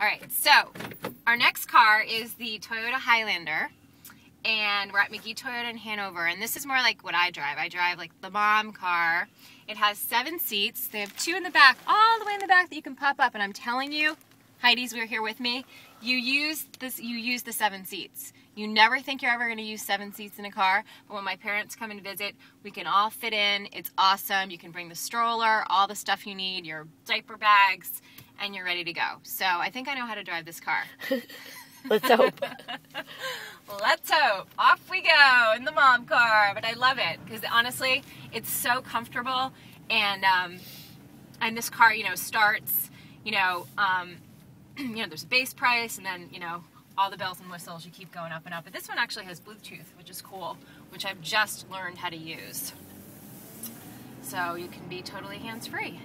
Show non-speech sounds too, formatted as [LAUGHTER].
All right, so our next car is the Toyota Highlander, and we're at McGee Toyota in Hanover. And this is more like what I drive. I drive like the mom car. It has seven seats. They have two in the back, all the way in the back that you can pop up. And I'm telling you, Heidi's we're here with me. You use this. You use the seven seats. You never think you're ever going to use seven seats in a car, but when my parents come and visit, we can all fit in. It's awesome. You can bring the stroller, all the stuff you need, your diaper bags, and you're ready to go. So I think I know how to drive this car. [LAUGHS] Let's hope. [LAUGHS] Let's hope. Off we go in the mom car. But I love it because honestly, it's so comfortable, and um, and this car, you know, starts, you know, um, [CLEARS THROAT] you know, there's a base price, and then you know all the bells and whistles. You keep going up and up. But this one actually has Bluetooth, which is cool, which I've just learned how to use. So you can be totally hands free.